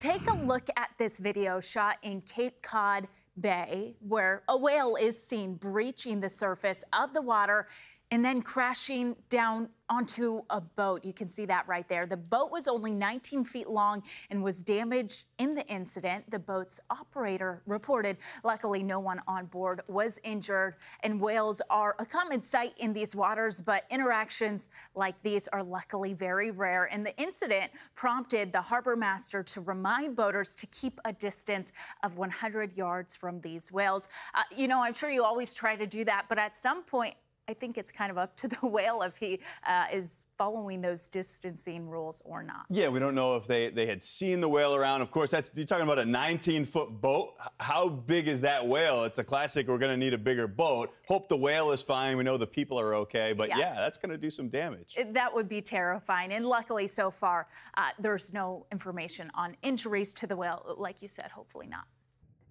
Take a look at this video shot in Cape Cod Bay, where a whale is seen breaching the surface of the water and then crashing down onto a boat. You can see that right there. The boat was only 19 feet long and was damaged in the incident. The boat's operator reported. Luckily, no one on board was injured. And whales are a common sight in these waters, but interactions like these are luckily very rare. And the incident prompted the harbor master to remind boaters to keep a distance of 100 yards from these whales. Uh, you know, I'm sure you always try to do that, but at some point, I think it's kind of up to the whale if he uh, is following those distancing rules or not. Yeah, we don't know if they, they had seen the whale around. Of course, that's you're talking about a 19 foot boat. How big is that whale? It's a classic. We're going to need a bigger boat. Hope the whale is fine. We know the people are okay, but yeah, yeah that's going to do some damage. It, that would be terrifying. And luckily, so far, uh, there's no information on injuries to the whale. Like you said, hopefully not.